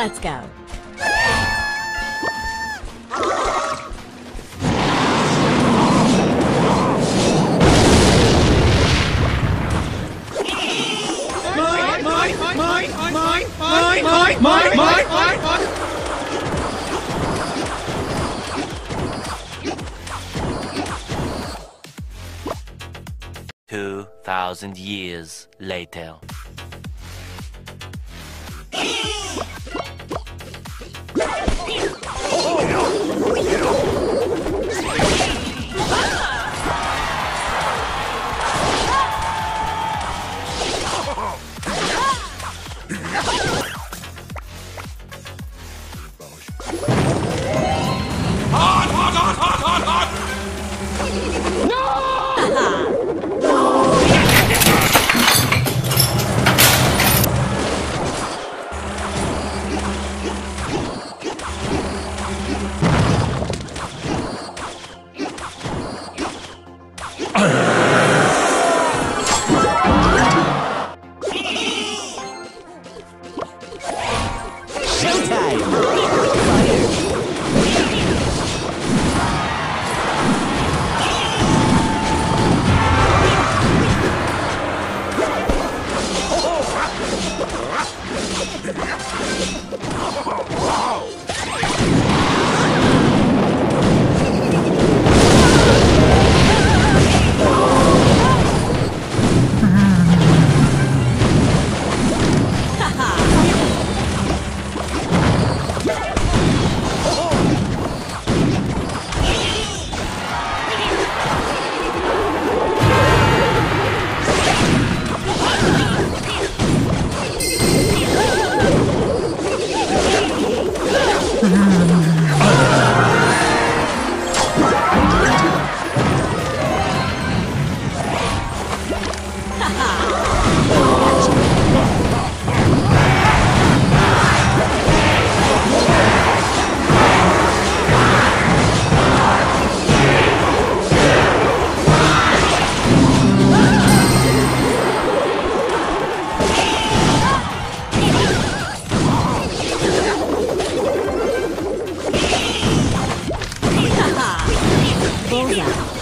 Let's go. Two thousand years later. Showtime! Booyah!